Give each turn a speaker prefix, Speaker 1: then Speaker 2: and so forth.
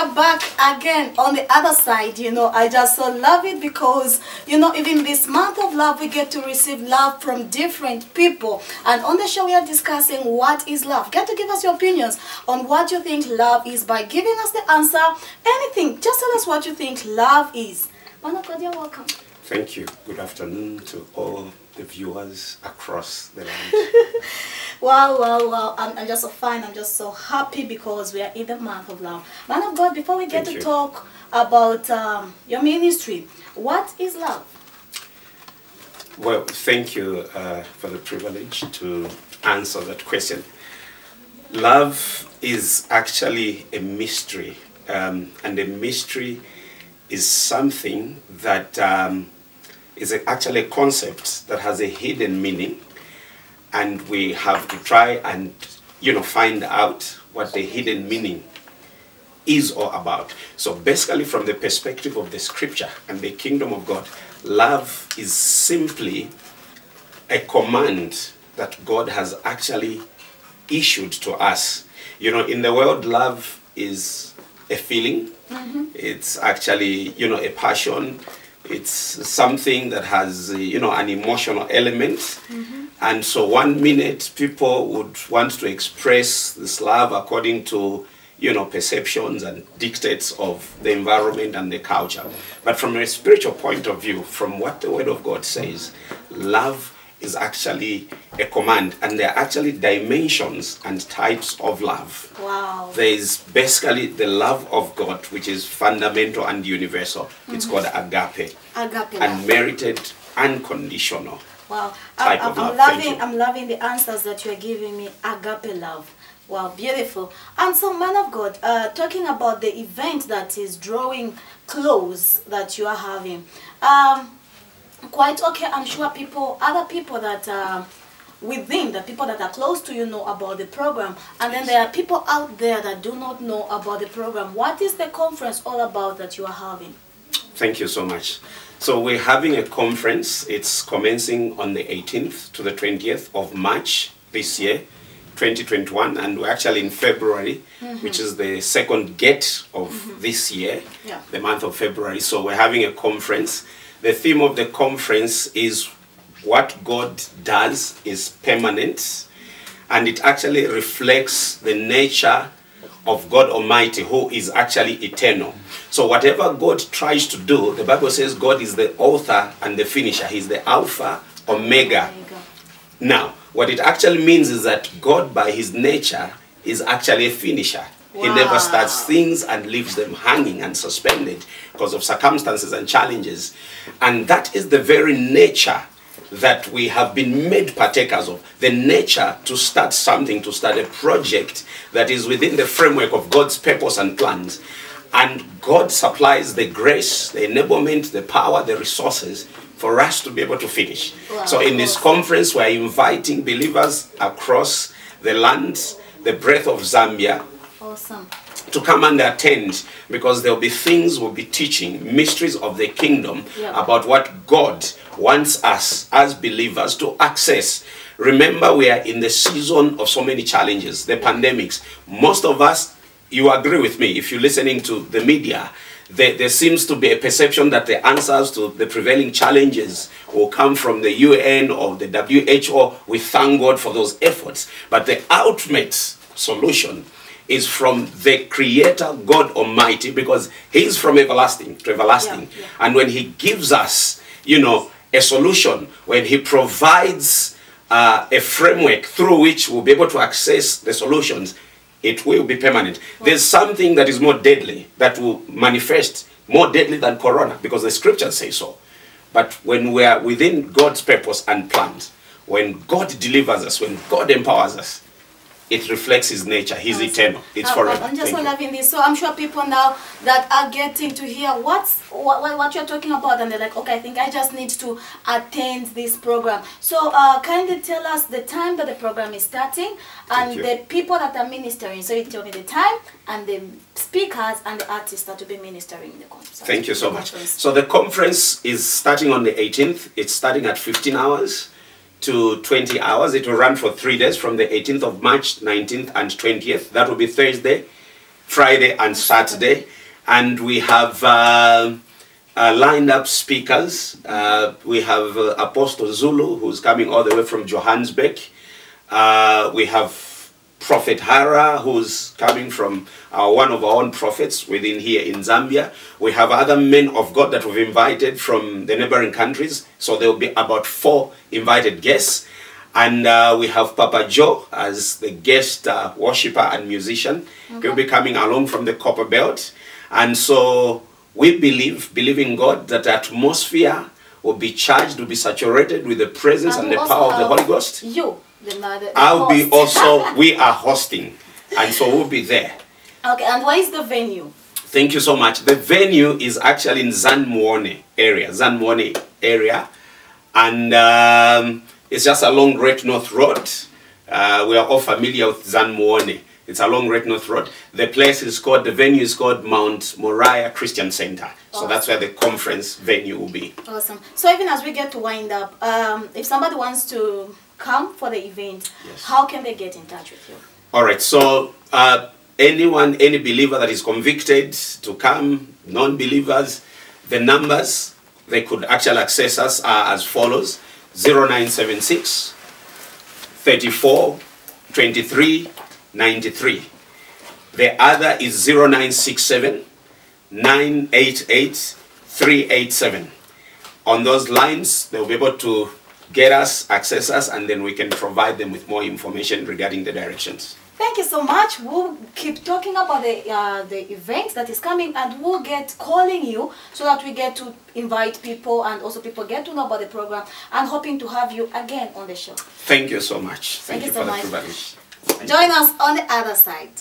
Speaker 1: are back again on the other side. You know, I just so love it because, you know, even this month of love, we get to receive love from different people. And on the show, we are discussing what is love. Get to give us your opinions on what you think love is by giving us the answer. Anything, just tell us what you think love is. God, you're welcome.
Speaker 2: Thank you. Good afternoon to all the viewers across the land.
Speaker 1: Wow, wow, wow. I'm, I'm just so fine. I'm just so happy because we are in the month of love. Man of God, before we get
Speaker 2: Thank
Speaker 1: to
Speaker 2: you.
Speaker 1: talk about um, your ministry, what is love?
Speaker 2: well, thank you uh, for the privilege to answer that question. Love is actually a mystery, um, and a mystery is something that um, is a, actually a concept that has a hidden meaning, and we have to try and you know find out what the hidden meaning is all about. So basically, from the perspective of the scripture and the kingdom of God, love is simply a command that God has actually issued to us. You know, in the world, love is a feeling. Mm-hmm. It's actually, you know, a passion. It's something that has, uh, you know, an emotional element. And so, one minute, people would want to express this love according to, you know, perceptions and dictates of the environment and the culture. But from a spiritual point of view, from what the Word of God says, love is actually a command, and there are actually dimensions and types of love.
Speaker 1: Wow.
Speaker 2: There is basically the love of God, which is fundamental and universal. It's called agape,
Speaker 1: Agape
Speaker 2: unmerited, unconditional.
Speaker 1: Wow.
Speaker 2: type
Speaker 1: I'm,
Speaker 2: of
Speaker 1: I'm,
Speaker 2: love.
Speaker 1: I'm loving. I'm loving the answers that you're giving me. Agape love. Wow, beautiful. And so, man of God, uh, talking about the event that is drawing close that you are having. Um, quite okay. I'm sure people, other people that are within, the people that are close to you know about the program, and then there are people out there that do not know about the program. What is the conference all about that you are having?
Speaker 2: Thank you so much. So we're having a conference. It's commencing on the 18th to the 20th of March this year, 2021, and we're actually in February, mm-hmm. which is the second gate of mm-hmm. this year,
Speaker 1: Yeah.
Speaker 2: the month of February. So we're having a conference. The theme of the conference is what God does is permanent, and it actually reflects the nature of God Almighty, who is actually eternal. So, whatever God tries to do, the Bible says God is the author and the finisher. He's the Alpha, Omega. Now, what it actually means is that God, by his nature, is actually a finisher. He never starts things and leaves them hanging and suspended because of circumstances and challenges. And that is the very nature that we have been made partakers of. The nature to start something, to start a project that is within the framework of God's purpose and plans. And God supplies the grace, the enablement, the power, the resources for us to be able to finish.
Speaker 1: Wow.
Speaker 2: So in this conference, we're inviting believers across the land, the breadth of Zambia,
Speaker 1: Awesome.
Speaker 2: to come and attend because there'll be things we'll be teaching, mysteries of the kingdom
Speaker 1: Yeah.
Speaker 2: about what God wants us as believers to access. Remember, we are in the season of so many challenges, the pandemics. Most of us, you agree with me, if you're listening to the media, there, there seems to be a perception that the answers to the prevailing challenges will come from the UN or the WHO. We thank God for those efforts. But the ultimate solution is from the creator god almighty because he's from everlasting to everlasting.
Speaker 1: Yeah, yeah.
Speaker 2: and when he gives us you know a solution when he provides uh, a framework through which we'll be able to access the solutions it will be permanent. There's something that is more deadly that will manifest more deadly than corona because the scriptures say so. But when we are within god's purpose and plans when god delivers us when god empowers us it reflects his nature. He's
Speaker 1: Awesome.
Speaker 2: eternal. It's
Speaker 1: I'm-
Speaker 2: forever.
Speaker 1: I'm just
Speaker 2: Thank you.
Speaker 1: loving this. So I'm sure people now that are getting to hear what's what, what what you're talking about, and they're like, okay, I think I just need to attend this program. So uh, kindly tell us the time that the program is starting and the people that are ministering. So you tell me the time and the speakers and the artists that will be ministering in the conference.
Speaker 2: Thank you so much.
Speaker 1: conference.
Speaker 2: So the conference is starting on the 18th. It's starting at 15 hours to 20 hours. It will run for three days from the 18th of March, 19th and 20th. That will be Thursday, Friday and Saturday. And we have uh, uh, lined up speakers. Uh, we have uh, Apostle Zulu, who's coming all the way from Johannesburg. Uh, we have Prophet Hara, who's coming from uh, one of our own prophets within here in Zambia. We have other men of God that we've invited from the neighboring countries. So there will be about four invited guests. And uh, we have Papa Joe as the guest uh, worshiper and musician. He'll be coming along from the Copperbelt. And so we believe, believe in God, that the atmosphere will be charged, will be saturated with the presence and,
Speaker 1: we
Speaker 2: the power of the Holy Ghost.
Speaker 1: You, the, the,
Speaker 2: I'll be also, we are hosting. And so we'll be there.
Speaker 1: Okay, and where is the venue?
Speaker 2: Thank you so much. The venue is actually in Zanmuone area, Zanmuone area, and um, it's just along Great North Road. Uh, we are all familiar with Zanmuone. It's along Great North Road. The place is called, the venue is called Mount Moriah Christian Center. So that's where the conference venue will be.
Speaker 1: Awesome. So even as we get to wind up, um, if somebody wants to come for the event,
Speaker 2: Yes.
Speaker 1: how can they get in touch with you?
Speaker 2: All right, so uh, anyone, any believer that is convicted to come, non believers, the numbers they could actually access us are as follows 0976 34 23 93. The other is 0967 988 387 on those lines, they'll be able to get us, access us, and then we can provide them with more information regarding the directions.
Speaker 1: Thank you so much. We'll keep talking about the uh, the event that is coming, and we'll get calling you so that we get to invite people and also people get to know about the program. And hoping to have you again on the show.
Speaker 2: Thank you so much.
Speaker 1: Thank
Speaker 2: Thank,
Speaker 1: you
Speaker 2: you
Speaker 1: so
Speaker 2: for
Speaker 1: much.
Speaker 2: the privilege.
Speaker 1: Join us on the other side.